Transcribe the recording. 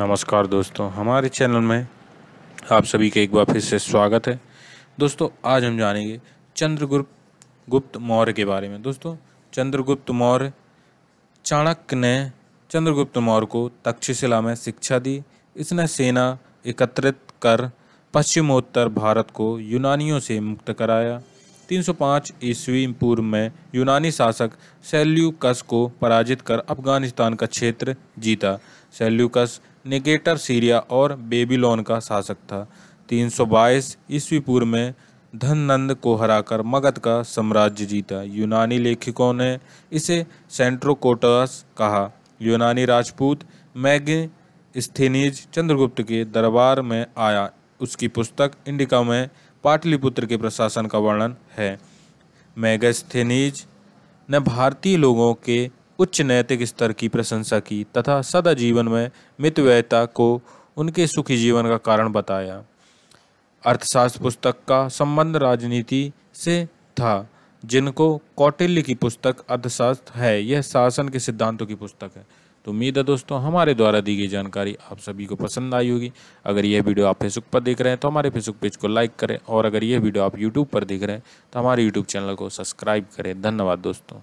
नमस्कार दोस्तों, हमारे चैनल में आप सभी के एक बार फिर से स्वागत है। दोस्तों, आज हम जानेंगे चंद्रगुप्त, गुप्त मौर्य के बारे में। दोस्तों, चंद्रगुप्त मौर्य चाणक्य ने चंद्रगुप्त मौर्य को तक्षशिला में शिक्षा दी। इसने सेना एकत्रित कर पश्चिमोत्तर भारत को यूनानियों से मुक्त कराया। 305 ईस्वी पूर्व में यूनानी शासक सेल्यूकस को पराजित कर अफ़गानिस्तान का क्षेत्र जीता। सेल्यूकस निगेटर सीरिया और बेबीलोन का शासक था। 322 ईस्वी पूर्व में धननंद को हराकर मगध का साम्राज्य जीता। यूनानी लेखकों ने इसे सेंट्रोकोटस कहा। यूनानी राजपूत मैग स्थेनीज चंद्रगुप्त के दरबार में आया। उसकी पुस्तक इंडिका में पाटलिपुत्र के प्रशासन का वर्णन है। मैगस्थेनीज ने भारतीय लोगों के उच्च नैतिक स्तर की प्रशंसा की तथा सदा जीवन में मितव्ययता को उनके सुखी जीवन का कारण बताया। अर्थशास्त्र पुस्तक का संबंध राजनीति से था। जिनको कौटिल्य की पुस्तक अर्थशास्त्र है, यह शासन के सिद्धांतों की पुस्तक है। तो उम्मीद है दोस्तों, हमारे द्वारा दी गई जानकारी आप सभी को पसंद आई होगी। अगर यह वीडियो आप फेसबुक पर देख रहे हैं तो हमारे फेसबुक पेज को लाइक करें और अगर यह वीडियो आप यूट्यूब पर देख रहे हैं तो हमारे यूट्यूब चैनल को सब्सक्राइब करें। धन्यवाद दोस्तों।